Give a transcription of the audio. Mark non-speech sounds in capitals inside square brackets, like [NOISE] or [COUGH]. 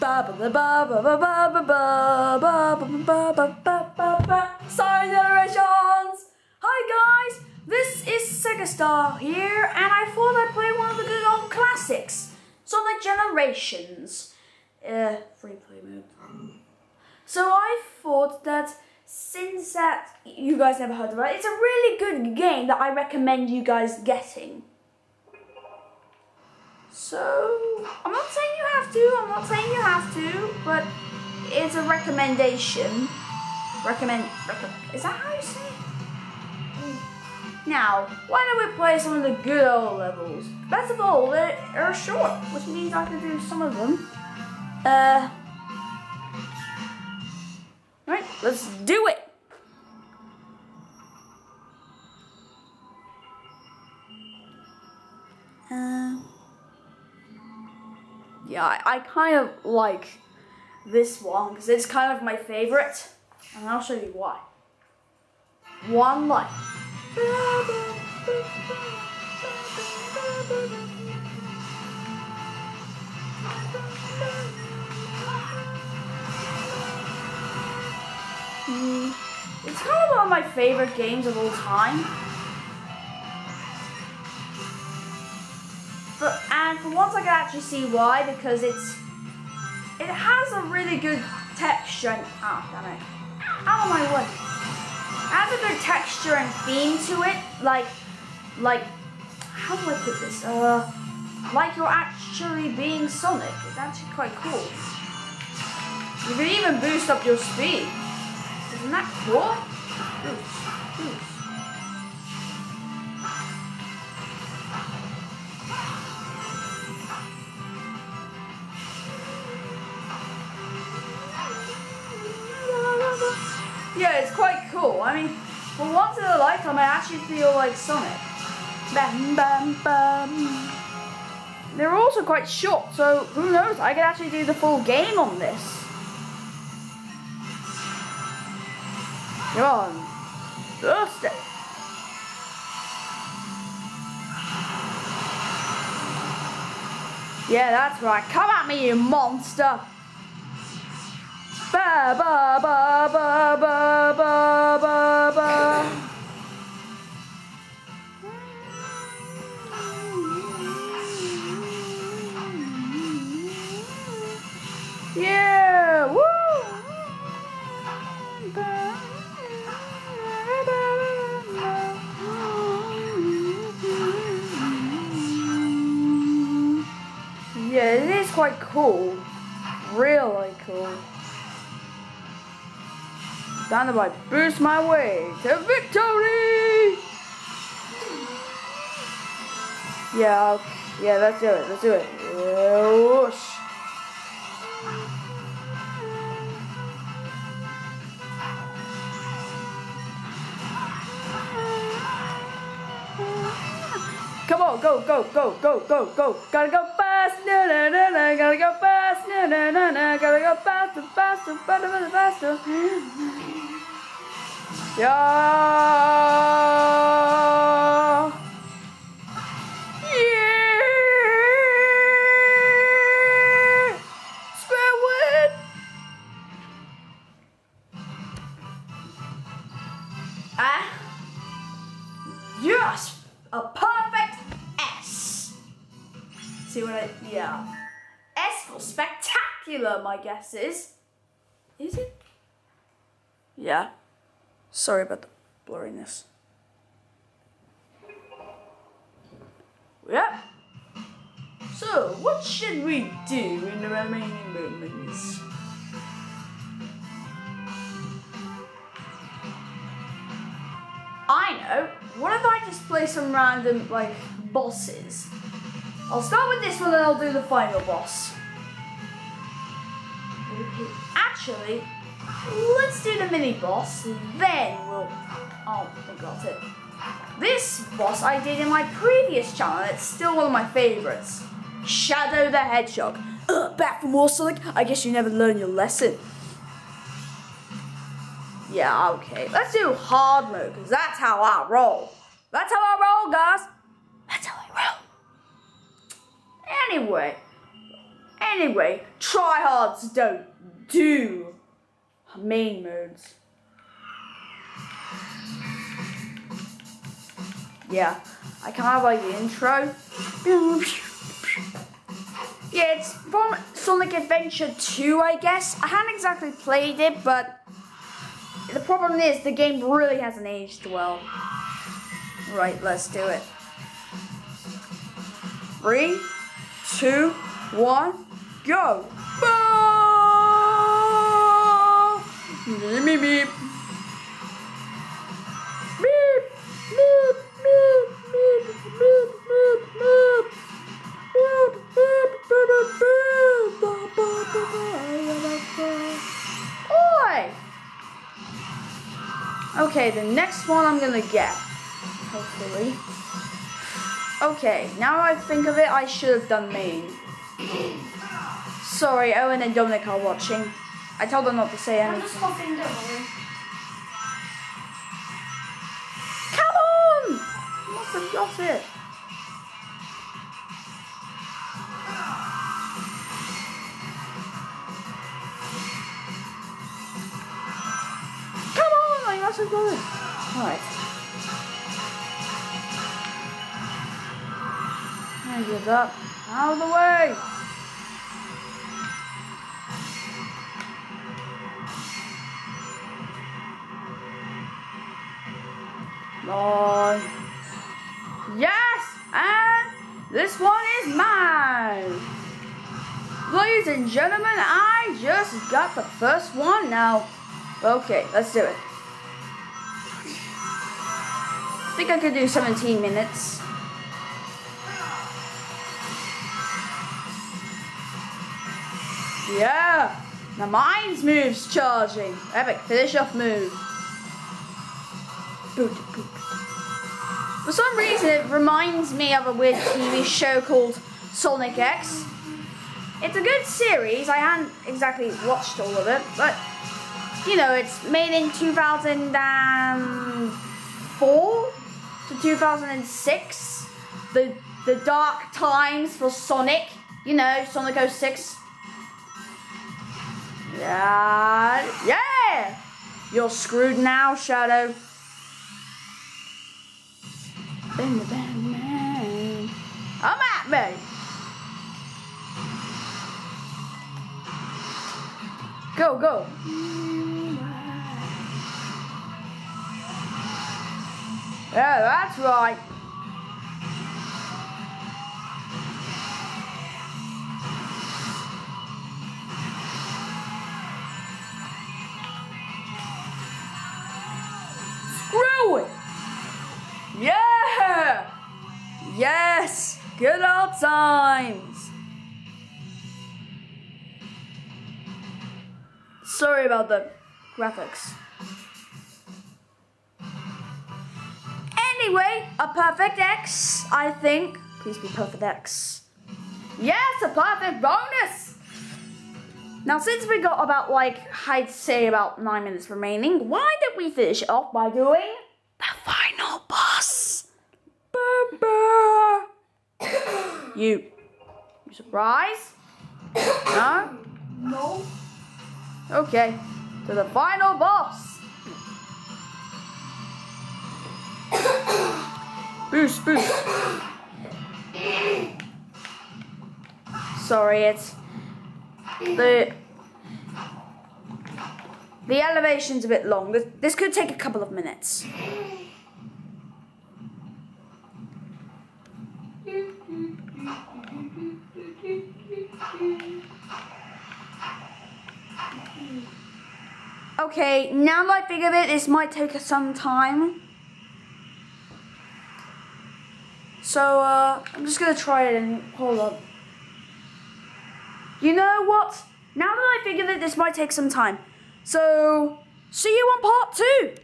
Ba ba ba ba ba ba ba ba ba ba ba ba ba ba generations! Hi guys, this is Segastar here, and I thought I'd play one of the good old classics, Sonic Generations. Uh, free play mode. So I thought that since that you guys never heard of it, it's a really good game that I recommend you guys getting. So, I'm not saying you have to, I'm not saying you have to, but it's a recommendation. Recommend, recommend, is that how you say it? Now, why don't we play some of the good old levels? Best of all, they're short, which means I can do some of them. Uh, right, let's do it! Yeah, I, I kind of like this one because it's kind of my favorite, and I'll show you why. One life. Mm, It's kind of one of my favorite games of all time. For once I can actually see why because it's it has a really good texture and oh damn it. Out of my way. It has a good texture and theme to it. Like like how do I put this? Uh like you're actually being Sonic. It's actually quite cool. You can even boost up your speed. Isn't that cool? Yeah, it's quite cool. I mean, for once in a lifetime, I actually feel like Sonic. Bam, bam, bam. They're also quite short, so who knows? I could actually do the full game on this. Come on. Burst it. Yeah, that's right. Come at me, you monster. Ba ba ba ba ba ba ba. Yeah, woo! Yeah, it is quite cool. Really cool. Dynamite boost my way to victory! Yeah, okay. yeah, let's do it, let's do it. Whoosh. Come on, go, go, go, go, go, go. Gotta go fast, na na na na. Gotta go fast, na na na na. Gotta go faster, faster, faster, faster, faster. Yeah. Yeah. One. Ah. Yes, a perfect S. See what I, yeah. S for spectacular, my guess is. Is it? Yeah. Sorry about the blurriness. Yeah. So, what should we do in the remaining moments? I know. What if I just play some random, like, bosses? I'll start with this one and I'll do the final boss. Actually, let's do the mini boss, then we'll... Oh, I got it. This boss I did in my previous channel, it's still one of my favorites. Shadow the Hedgehog. Ugh, back for more Sonic? I guess you never learned your lesson. Yeah, okay. Let's do hard mode, because that's how I roll. That's how I roll, guys. That's how I roll. Anyway, Anyway, tryhards don't do main modes. Yeah, I kind of like the intro. Yeah, it's from Sonic Adventure 2, I guess. I haven't exactly played it, but the problem is the game really hasn't aged well. Right, let's do it. Three, two, one, go! Beep, beep, beep. Beep, beep, beep, beep, beep, beep, beep. Beep, beep, beep, beep, beep. Ba, ba, ba, ba, Oi! Okay, the next one I'm gonna get. Hopefully. Okay, now I think of it, I should have done main. Sorry, Owen and Dominic are watching. I told them not to say I'm anything. just coughing, don't worry. Come on! You must have got it. Come on! I must have got it. Alright. I give up. Out of the way! On. Yes! And this one is mine! Ladies and gentlemen, I just got the first one now. Okay, let's do it. I think I could do 17 minutes. Yeah! Now mine's moves charging. Epic finish off move. Boot, boot. For some reason, it reminds me of a weird TV show called Sonic X. It's a good series. I haven't exactly watched all of it, but you know, it's made in 2004 to 2006. The the dark times for Sonic. You know, Sonic 06. Yeah, yeah. You're screwed now, Shadow. Bang, bang, bang. I'm at me. Go, go. Yeah, that's right. Good old times. Sorry about the graphics. Anyway, a perfect X, I think. Please be perfect X. Yes, a perfect bonus! Now, since we got about, like, I'd say about nine minutes remaining, why don't we finish off by doing the final boss? Ba-ba. You, you surprised? no? [COUGHS] No. Okay, to the final boss. [COUGHS] boost, boost. Sorry, it's the the elevation's a bit long. This, this could take a couple of minutes. Okay, now that I think of it, this might take us some time. So, uh, I'm just gonna try it and hold up. You know what? Now that I think of it, this might take some time. So, see you on part two.